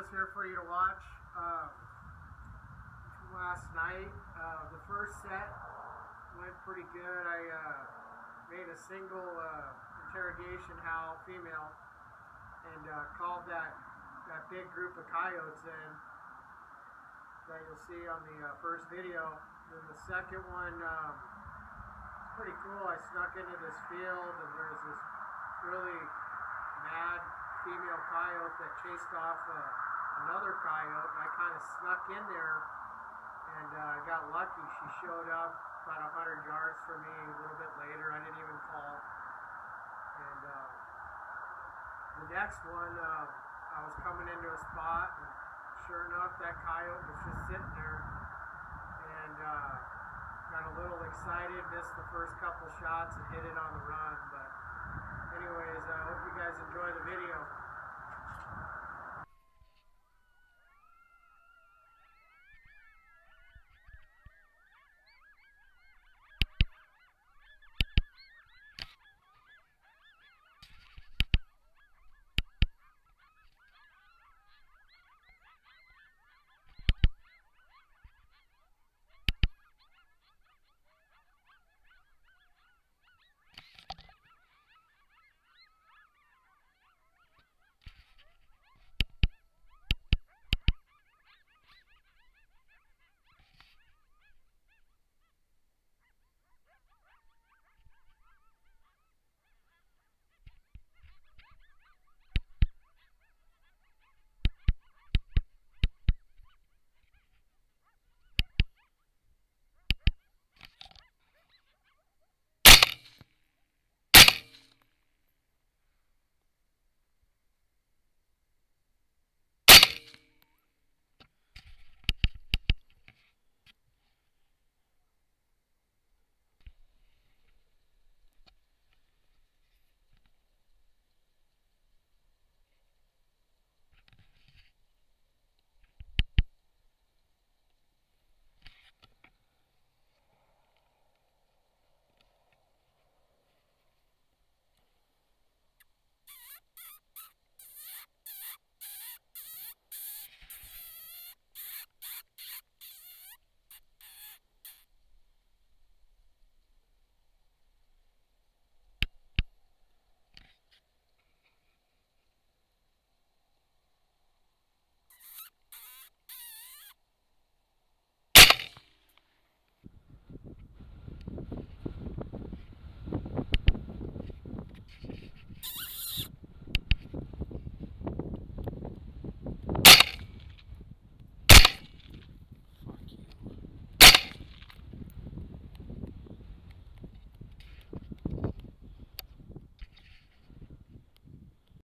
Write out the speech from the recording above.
videos here for you to watch. From last night, uh, the first set went pretty good. I uh, made a single uh, interrogation howl, female, and uh, called that that big group of coyotes in that you'll see on the uh, first video. Then the second one, um, it's pretty cool. I snuck into this field and there's this really female coyote that chased off uh, another coyote, I kind of snuck in there, and uh, got lucky. She showed up about 100 yards from me a little bit later. I didn't even call. And uh, the next one, uh, I was coming into a spot, and sure enough, that coyote was just sitting there, and uh, got a little excited, missed the first couple shots, and hit it on the run. But anyways, I hope you guys enjoy the video.